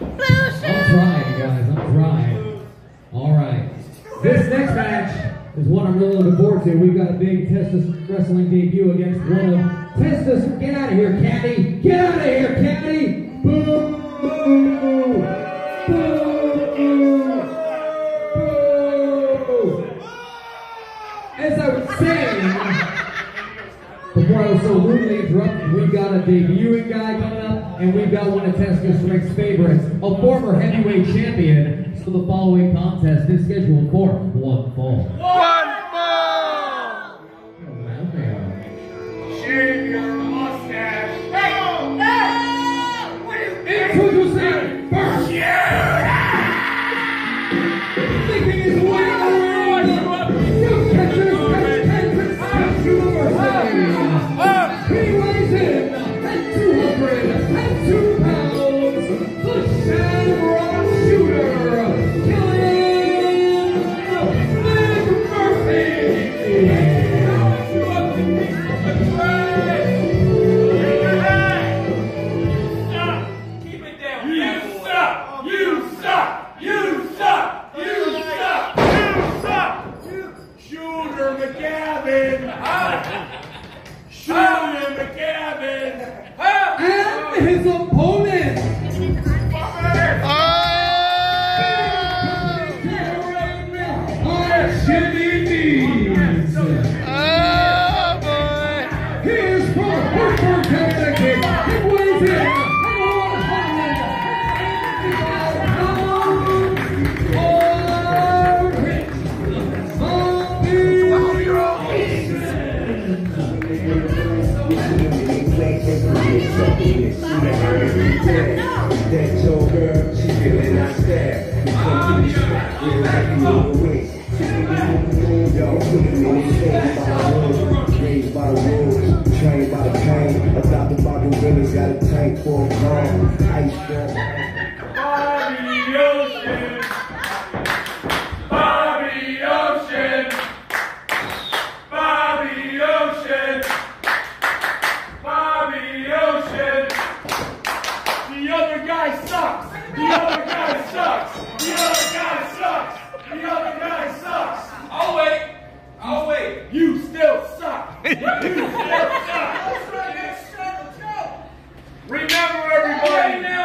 I'm trying, guys. I'm trying. All right. This next match is one I'm really looking forward to. We've got a big Testis wrestling debut against one of Testis. Get out of here, Caddy. Get out of here, Caddy. Boo. Boo. Boo. Boo. As I was saying, before I was so rudely interrupted, we've got a debuting guy coming up and we've got one of Tesco's ranked favorites, a former heavyweight champion. So the following contest is scheduled for one fall. for Remember, everybody.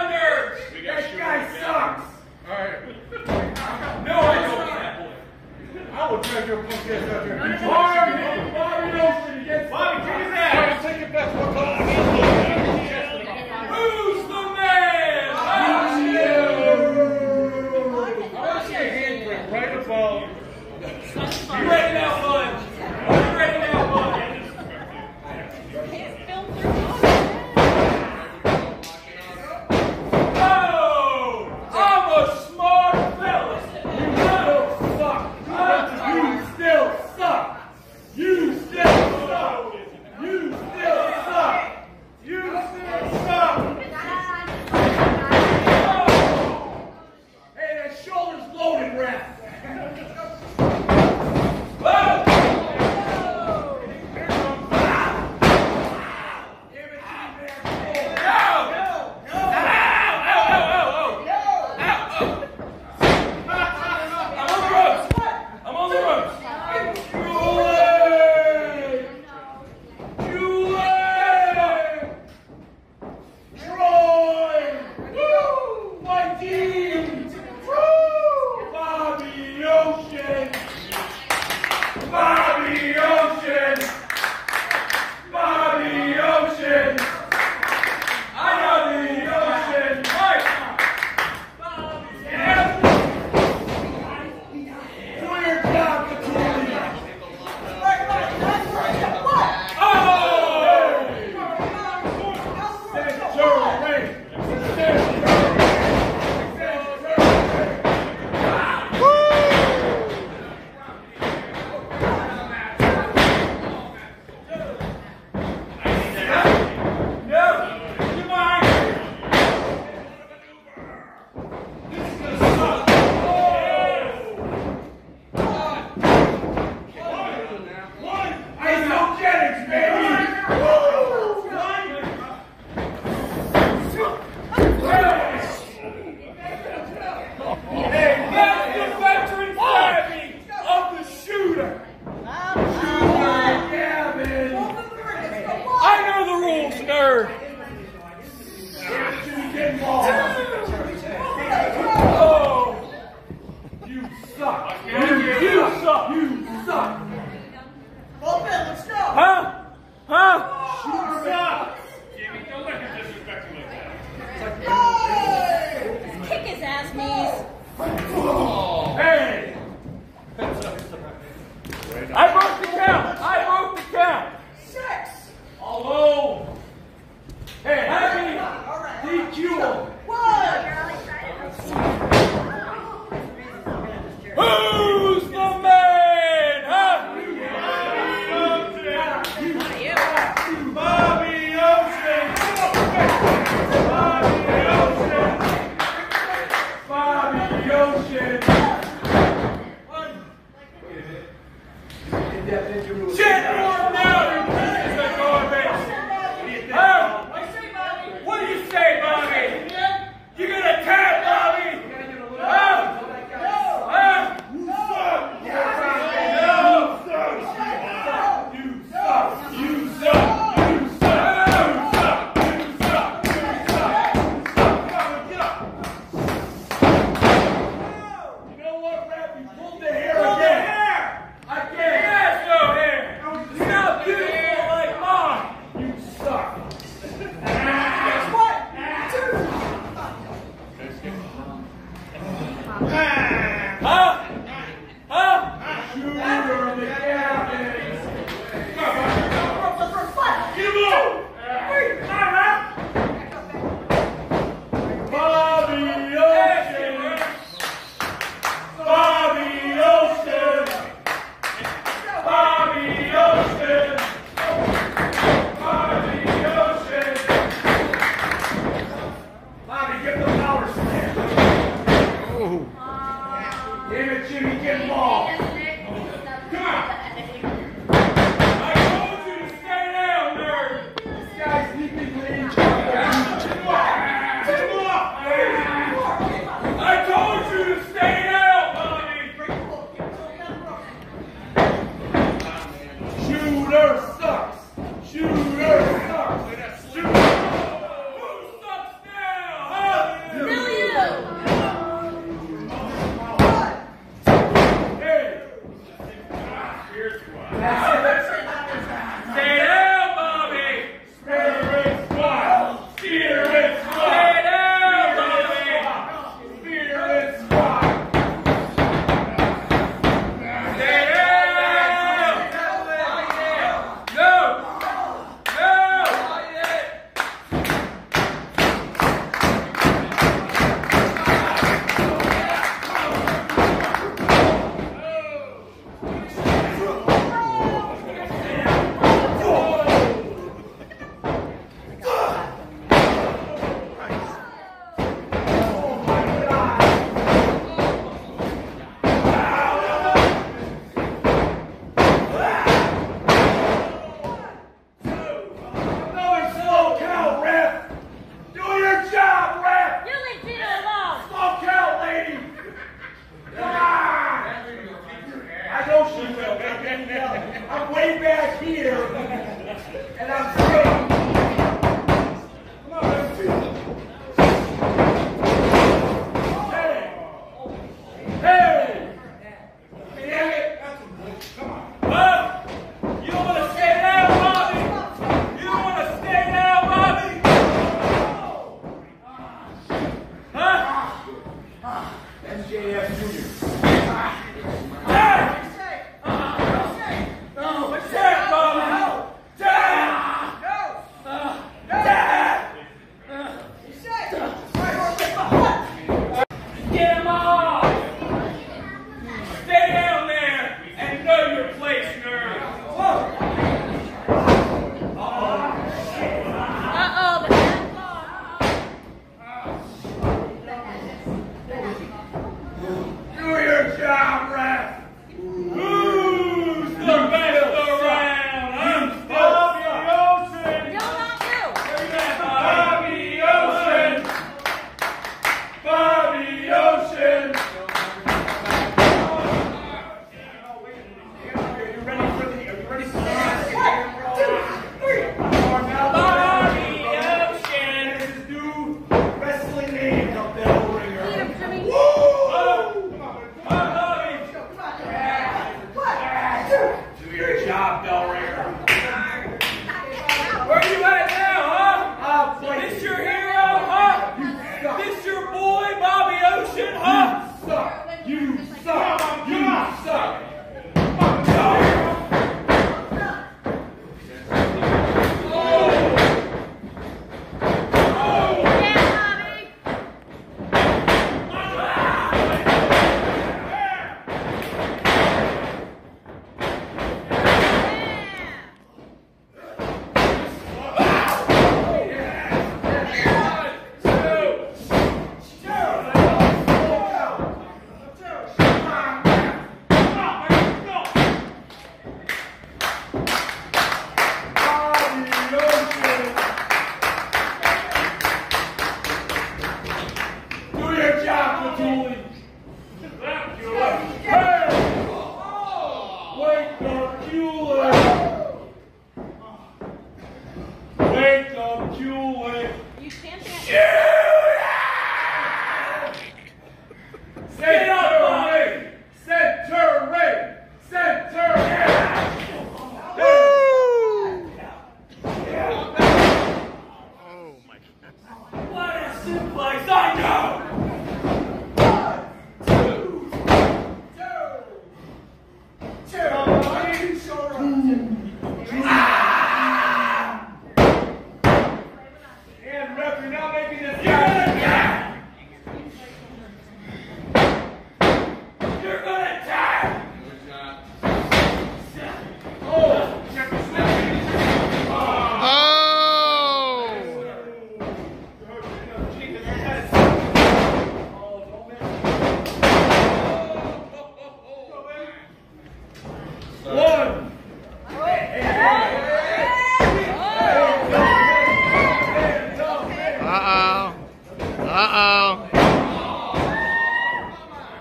Uh-oh.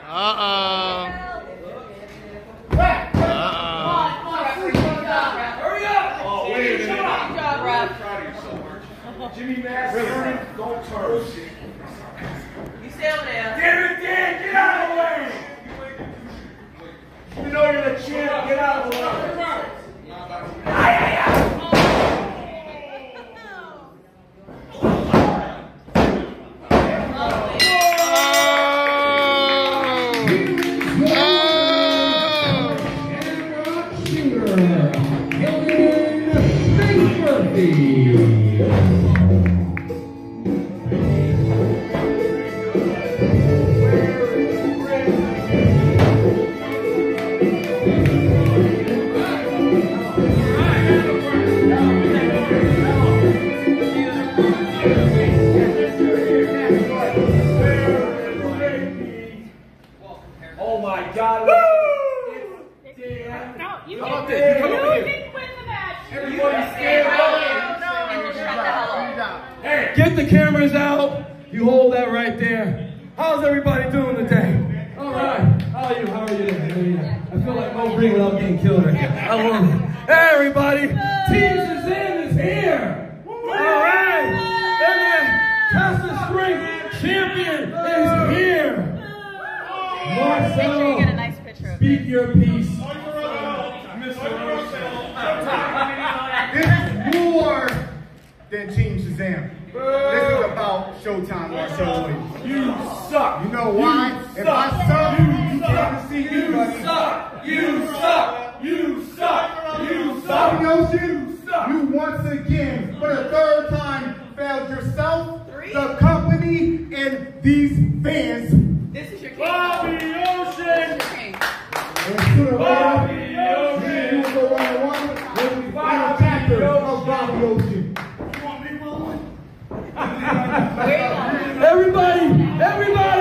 Uh-oh. Jimmy Mass, really? don't turn. You still there. Damn it, Dan, get out of the way! You know you're the champ, get out of the way. Woo! Get the cameras out. You hold that right there. How's everybody doing today? All right. How are you? How are you? I feel like Moe Greene without getting killed right here. I love it. Hey, everybody. Teams is in is here. All right. And then Casa Spring champion is here. Marcelo. Speak your peace. This is more than Team Shazam. This is about Showtime Marcellus. You suck. You know why? You if suck. I suck, you, you, you come see me. Everybody, everybody.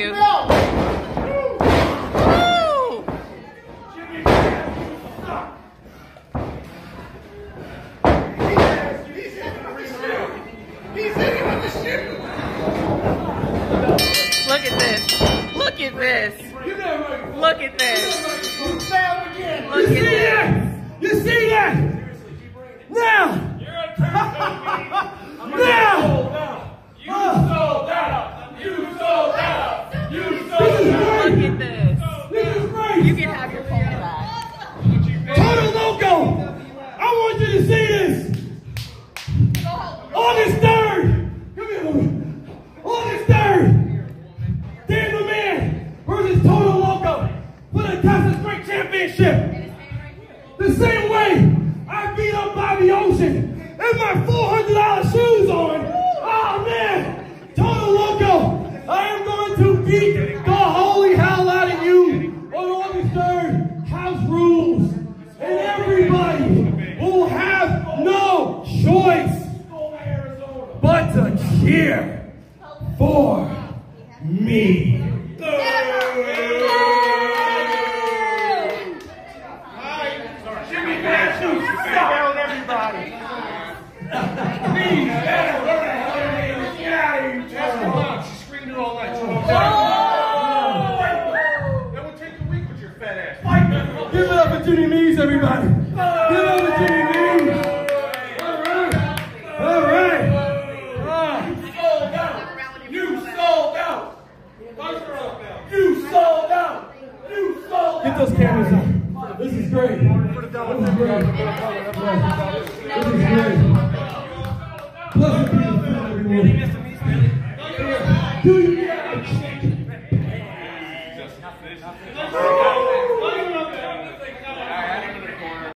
you. Give it up for Jimmy Mees, everybody.